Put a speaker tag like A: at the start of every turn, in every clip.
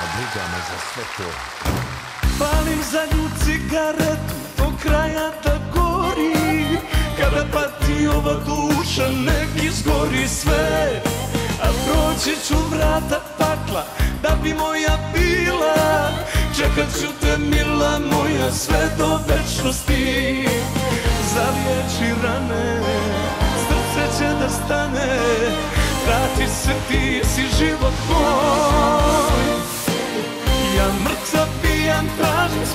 A: A briga me za sve to.
B: Palim za nju cigaretu do kraja da gori. Kada pati ova duša nek izgori sve. A proći ću vrata pakla da bi moja bila. Čekat ću te mila moja sve do večnosti. Zaliječi rane, srce će da stane. Vrati se ti si život moj Ja mrtav pijan tražim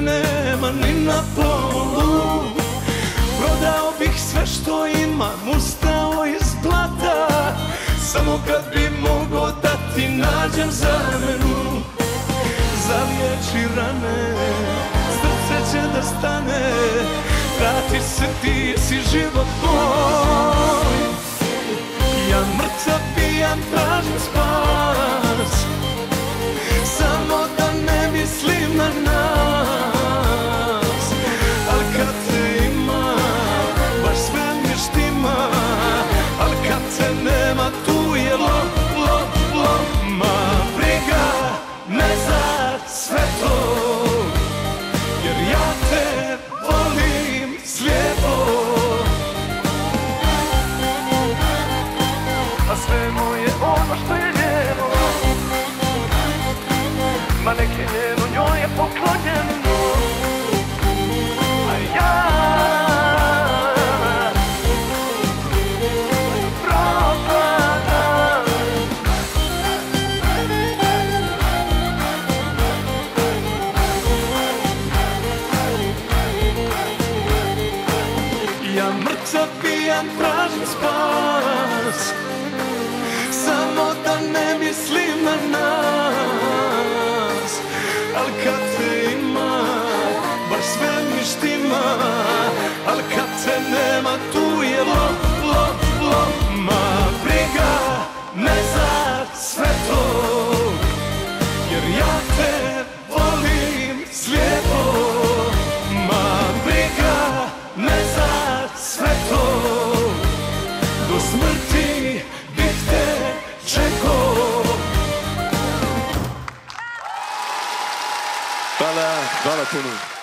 B: nigdje nema ni na polu. Prodao bih sve što imam, ustao iz blata. Samo kad bi mogo da ti nađem zamenu. Zaliječi rane, srce će da stane. Vrati se ti si život moj. Ja mrtav pijan tražim spas te nema, tu je lo, lo, Ma briga me za sve to. Jer ja te volim slijepo. A sve moje ono što je njeno Ma neke njeno Pijan tražim spas. Samo da ne mislim na nas. Al kad te ima, baš sve mi štima
C: Hvala, hvala.